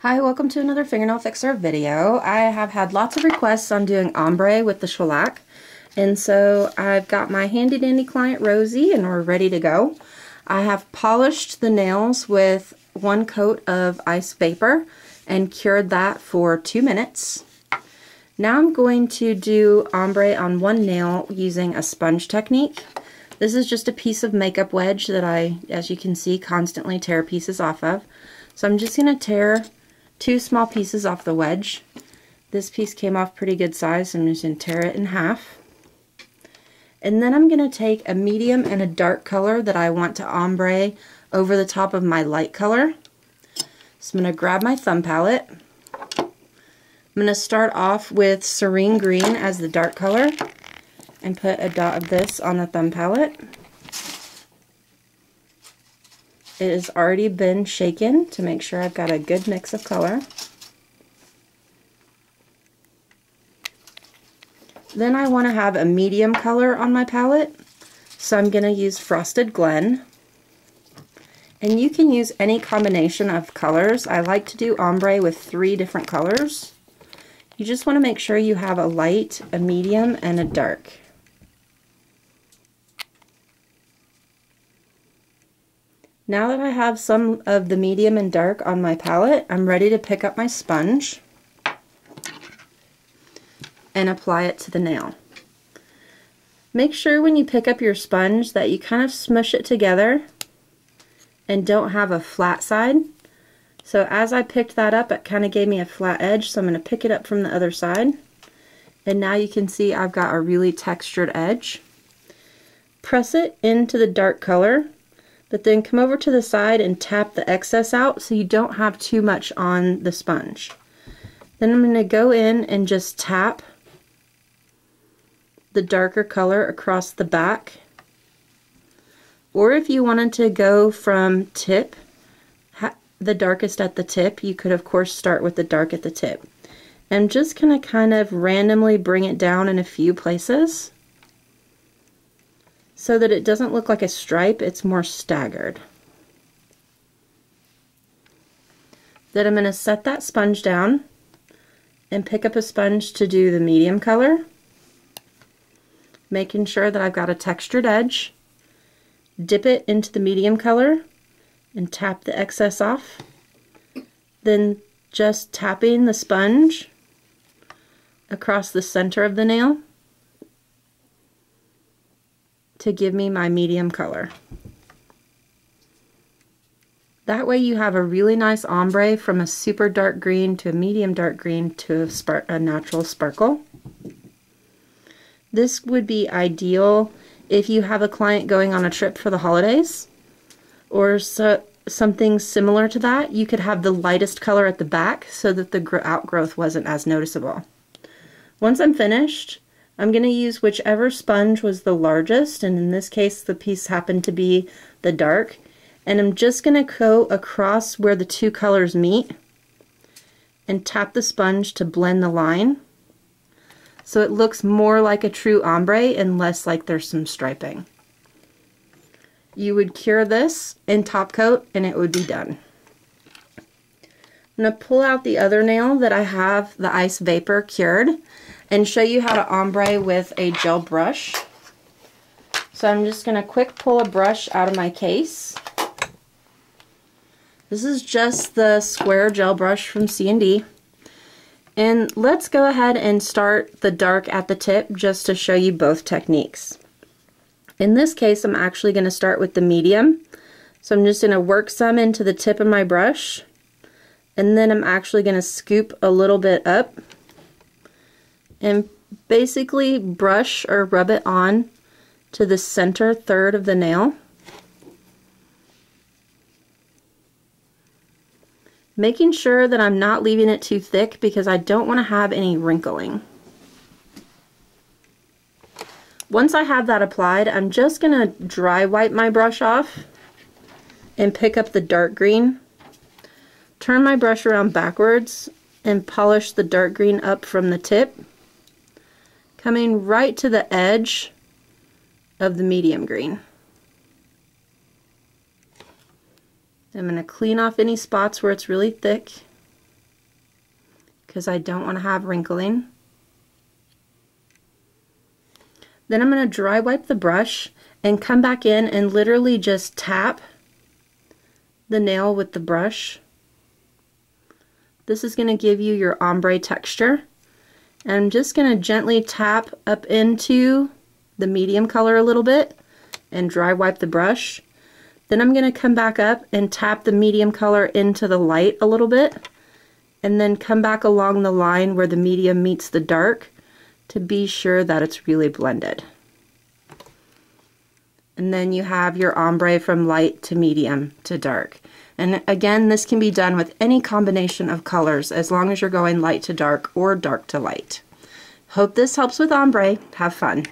Hi, welcome to another fingernail fixer video. I have had lots of requests on doing ombre with the shellac, and so I've got my handy dandy client Rosy and we're ready to go. I have polished the nails with one coat of ice vapor and cured that for two minutes. Now I'm going to do ombre on one nail using a sponge technique. This is just a piece of makeup wedge that I, as you can see, constantly tear pieces off of. So I'm just going to tear two small pieces off the wedge. This piece came off pretty good size, so I'm just going to tear it in half. And then I'm going to take a medium and a dark color that I want to ombre over the top of my light color. So I'm going to grab my thumb palette. I'm going to start off with Serene Green as the dark color and put a dot of this on the thumb palette. It has already been shaken to make sure I've got a good mix of color. Then I want to have a medium color on my palette, so I'm going to use Frosted Glen. And you can use any combination of colors. I like to do ombre with three different colors. You just want to make sure you have a light, a medium, and a dark. Now that I have some of the medium and dark on my palette, I'm ready to pick up my sponge and apply it to the nail. Make sure when you pick up your sponge that you kind of smush it together and don't have a flat side. So as I picked that up, it kind of gave me a flat edge, so I'm going to pick it up from the other side. And now you can see I've got a really textured edge. Press it into the dark color but then come over to the side and tap the excess out so you don't have too much on the sponge. Then I'm going to go in and just tap the darker color across the back. Or if you wanted to go from tip, the darkest at the tip, you could of course start with the dark at the tip. I'm just going to kind of randomly bring it down in a few places so that it doesn't look like a stripe, it's more staggered. Then I'm going to set that sponge down and pick up a sponge to do the medium color, making sure that I've got a textured edge. Dip it into the medium color and tap the excess off. Then just tapping the sponge across the center of the nail to give me my medium color. That way you have a really nice ombre from a super dark green to a medium dark green to a, a natural sparkle. This would be ideal if you have a client going on a trip for the holidays or so, something similar to that. You could have the lightest color at the back so that the outgrowth wasn't as noticeable. Once I'm finished, I'm going to use whichever sponge was the largest, and in this case the piece happened to be the dark, and I'm just going to go across where the two colors meet and tap the sponge to blend the line so it looks more like a true ombre and less like there's some striping. You would cure this in top coat and it would be done. I'm going to pull out the other nail that I have the ice vapor cured and show you how to ombre with a gel brush. So I'm just going to quick pull a brush out of my case. This is just the square gel brush from CND. And let's go ahead and start the dark at the tip just to show you both techniques. In this case, I'm actually going to start with the medium. So I'm just going to work some into the tip of my brush. And then I'm actually going to scoop a little bit up and basically brush or rub it on to the center third of the nail. Making sure that I'm not leaving it too thick because I don't want to have any wrinkling. Once I have that applied, I'm just going to dry wipe my brush off and pick up the dark green. Turn my brush around backwards and polish the dark green up from the tip coming right to the edge of the medium green. I'm going to clean off any spots where it's really thick because I don't want to have wrinkling. Then I'm going to dry wipe the brush and come back in and literally just tap the nail with the brush. This is going to give you your ombre texture. I'm just going to gently tap up into the medium color a little bit and dry wipe the brush. Then I'm going to come back up and tap the medium color into the light a little bit and then come back along the line where the medium meets the dark to be sure that it's really blended. And then you have your ombre from light to medium to dark. And again, this can be done with any combination of colors as long as you're going light to dark or dark to light. Hope this helps with ombre. Have fun.